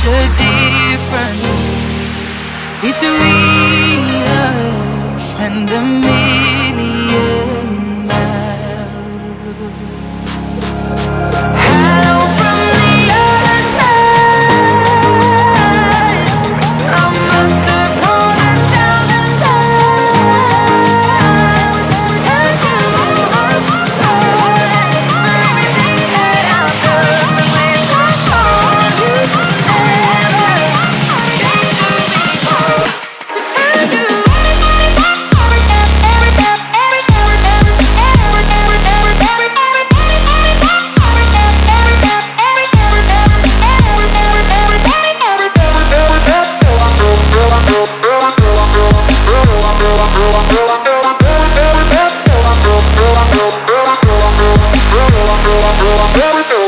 such a difference between us and a million Welcome.